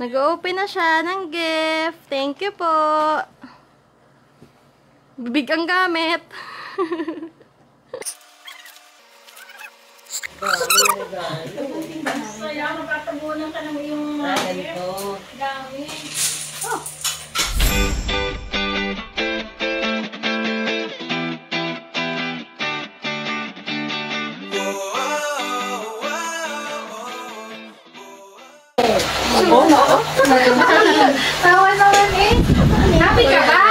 Nag-open na siya ng gift. Thank you po. Bibig ang gamit. Kaya magtatabunan ka ng iyong mga gamit. Tawa naman eh. Happy ka ba?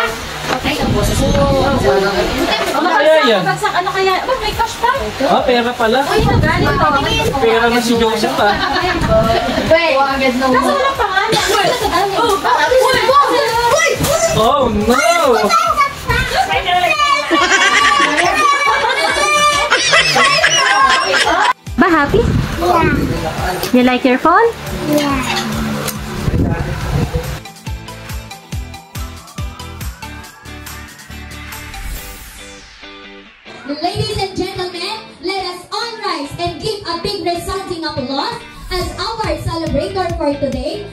Kaya yan. Bagsak, ano kaya? Oh, may cash pa? Ah, pera pala. Uy, nagaling to. Pera na si Joseph ah. Wait. agad na Kaso walang pangalan. Oh, Oh no! Ba, happy? Yeah. You like your phone? Ladies and gentlemen, let us all rise and give a big resounding applause as our celebrator for today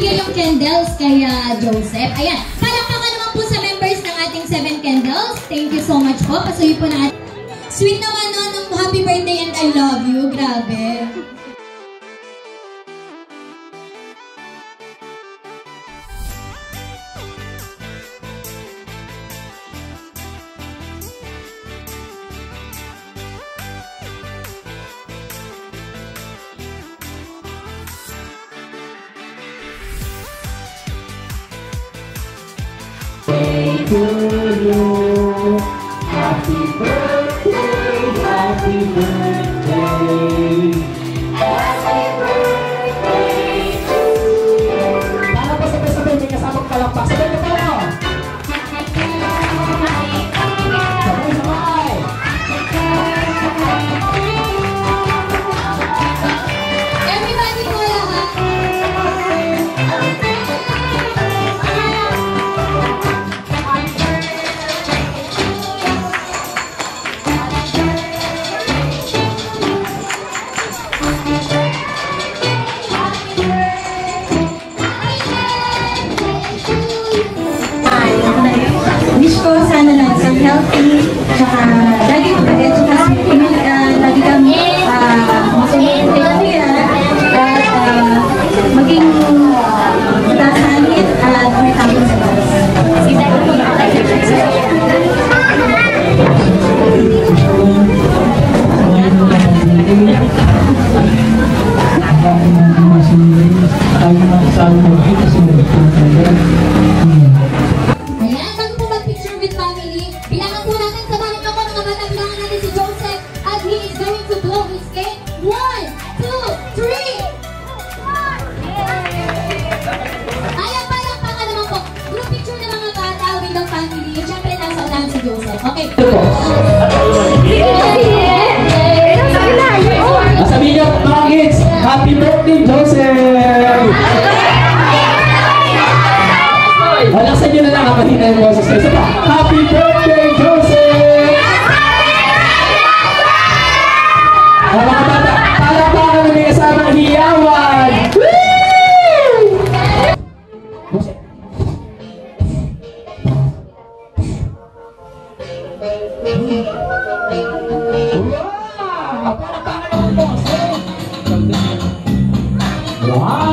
Ibigay yung candles kay ah, Joseph. Ayan, palakpakan naman po sa members ng ating seven candles. Thank you so much po. Pasuyo po na Sweet naman no, ng happy birthday and I love you. Grabe. Para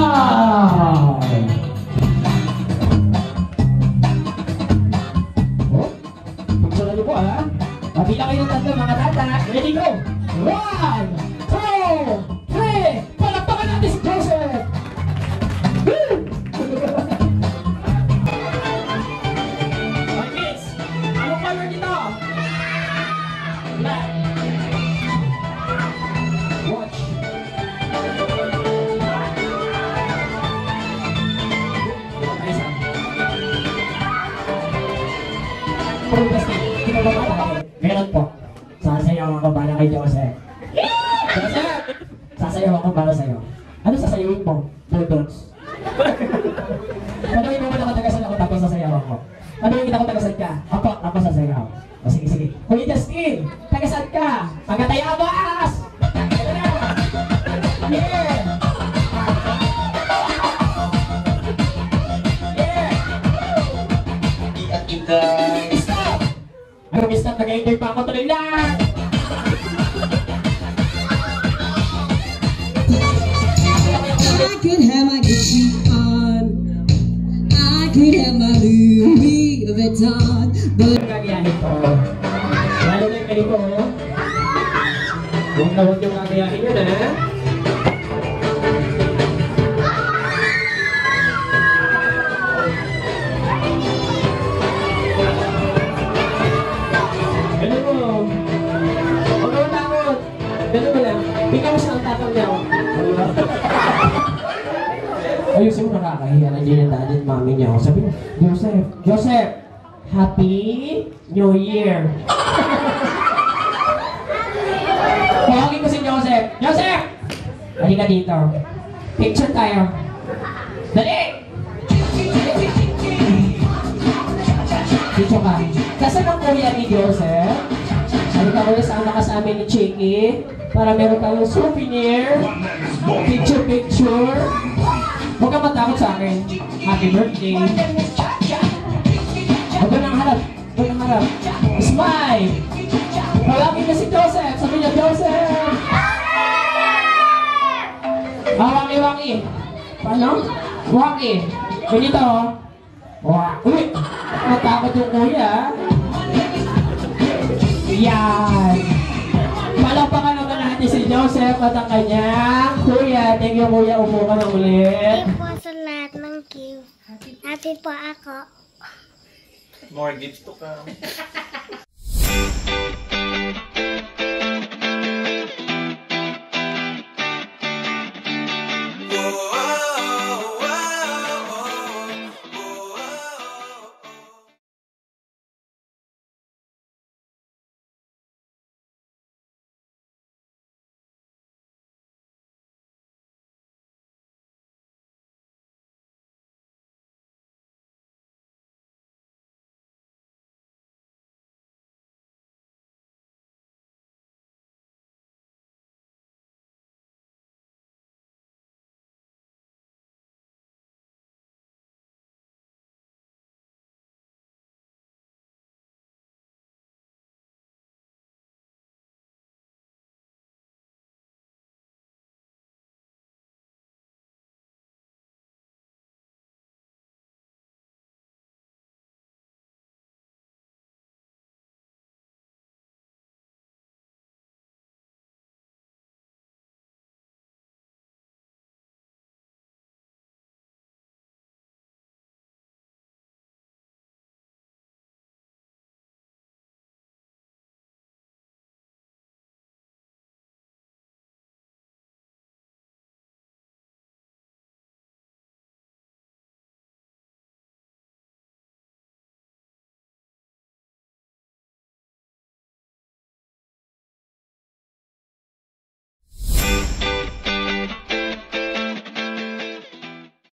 啊。Kuya Justin, hindi mo ba matay? Meron po. Sasayaw ako para kay Joseph. Joseph! Sasayaw ako para sa'yo. Ano sasayawin mo? Bulldogs. Tanungin mo ba ako tagasal ako tapos sasayaw ako? Tanungin kita kung tagasal ka? Ako, ako sasayaw. O sige, sige. Kuya Justin, tagasal ka? Pagatayabas! Nag-enjoy pa ako tuloy lang! I could have my Gucci on. I could have my Louis Vuitton. But gagayahin ko. Lalo na yung ganito. Huwag na huwag yung gagayahin yun, ha? Lang. Bigyan mo siya ang tatang niya. Ayusin mo nakakahiya na din yung daddy at mami niya. Sabi mo, Joseph, Joseph, Happy New Year! Tawagin ko si Joseph. Joseph! Halika dito. Picture tayo. Dali! Dito ka. Nasaan ang kuya ni Joseph? Halika kuya, sama ka sa amin ni Chiki para meron tayong souvenir. Picture, picture. Huwag ka matakot sa akin. Happy birthday. Huwag ka nang harap. Huwag nang harap. Smile! Tawagin na si Joseph. Sabi niya, Joseph! Ah, wangi, wangi. Paano? Wangi. Ganito, oh. Wa Uy! Natakot yung kuya. Yan! Palakpakan naman natin si Joseph at ang kanyang kuya. Thank you, kuya. Upo ka na ulit. Thank po sa lahat ng gift. Happy po ako. More gifts to come.